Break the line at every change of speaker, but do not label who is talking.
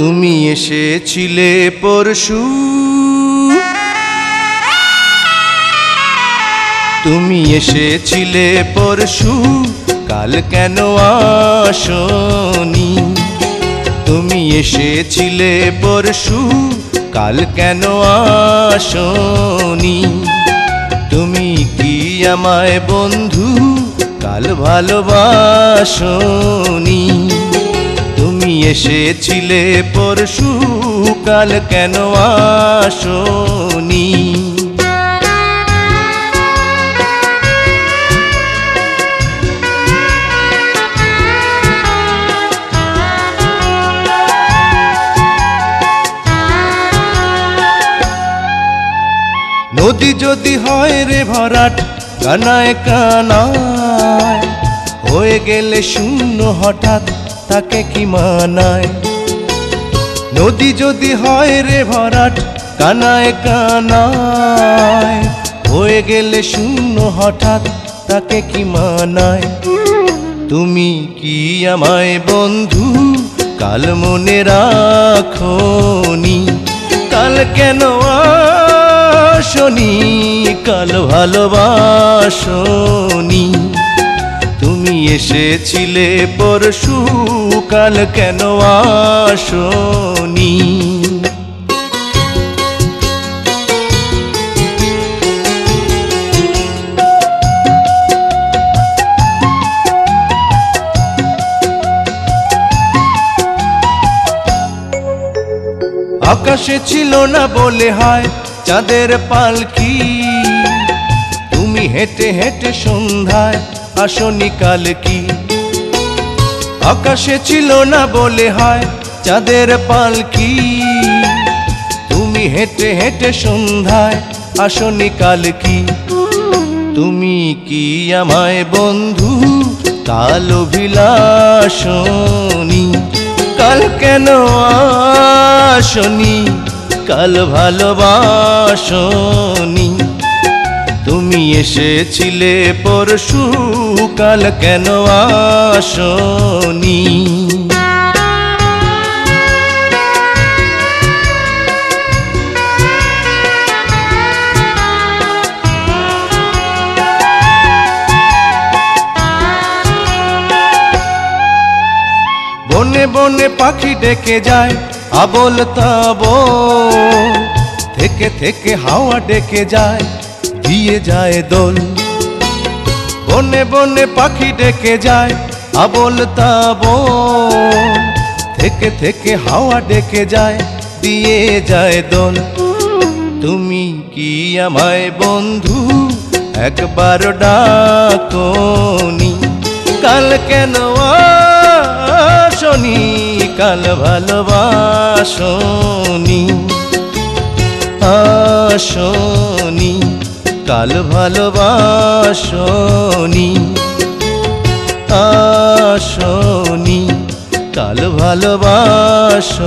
তুমি এসেছিলে পরশু। তুমি এসেছিলে পরশু, কাল কেন আসনি? তুমি এসেছিলে পরশু, কাল কেন আসনি? তুমি কি আমায় বন্ধু, কাল ভালোবাসনি? এসেছিলে পরশু কাল কেন আসনি? নদী যদি হয় রে ভরাট, কানায় কানায়, হয়ে গেলে শূন্য হঠাৎ। তাকে কি মানায়? নদী যদি হয় রে ভরাট, কানায় কানায়, হয়ে গেলে শূন্য হঠাৎ তাকে কি মানায়? তুমি কি আমায় বন্ধু? কাল মনে রাখনি কাল কেন আসনি কাল ভালোবাসনি এসেছিলে পরশু, কাল কেন আসনি? আকাশে ছিল না বলে হয় চাঁদের পালকি। তুমি হেঁটে হেঁটে সন্ধ্যায় আসনি কাল কি? আকাশে ছিল না বলে হয় চাঁদের পালকি তুমি হেঁটে হেঁটে সন্ধ্যায় আসনি কাল কি? তুমি কি আমায় বন্ধু? কাল অভিলাষণী। কাল কেন আসনি? কাল ভালোবাসনি। তুমি এসেছিলে পরশু কাল কেন আসনি? বনে বনে পাখি ডেকে যায়, আবল তাব থেকে থেকে হাওয়া ডেকে যায় দিয়ে যায় দোল। বনে বনে পাখি ডেকে যায় আবল তাব থেকে থেকে হাওয়া ডেকে যায়, দিয়ে যায় দোল। তুমি কি আমায় বন্ধু? একবার ডাকনি। কাল কেন আসনি? কাল ভালোবাসনি। আসনি কাল ভালোবাসনি আসনি কাল ভালোবাসনি।